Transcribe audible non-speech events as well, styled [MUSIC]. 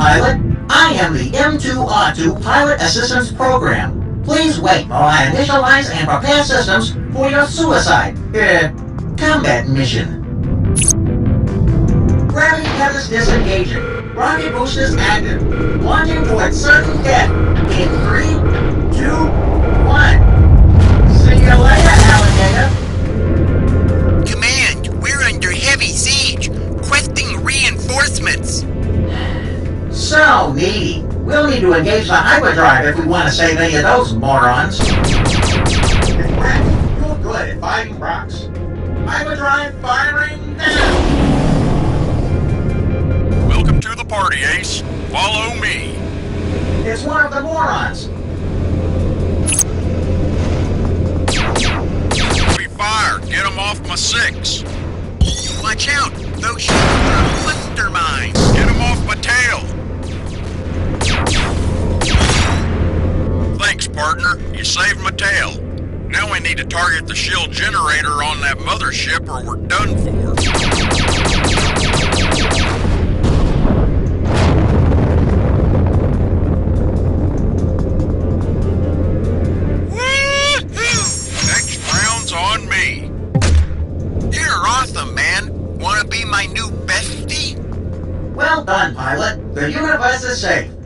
R2R2 Pilot Assistance Program. Please wait while I initialize and prepare systems for your suicide, uh, combat mission. Gravity cutters disengaging. Rocket boosters active. Launching towards certain death. In three, two, one. See you later, alligator. Command, we're under heavy siege. Questing reinforcements. So needy. We'll need to engage the hyperdrive if we want to save any of those morons. Brett, [LAUGHS] you're good at fighting rocks. Hyperdrive firing now! Welcome to the party, Ace. Follow me. It's one of the morons. We fire. Get 'em off my six. Watch out, those ships are cluster mines. Partner. You saved my tail. Now we need to target the shield generator on that mothership or we're done for. Next round's on me. You're awesome, man. Wanna be my new bestie? Well done, pilot. The universe is safe.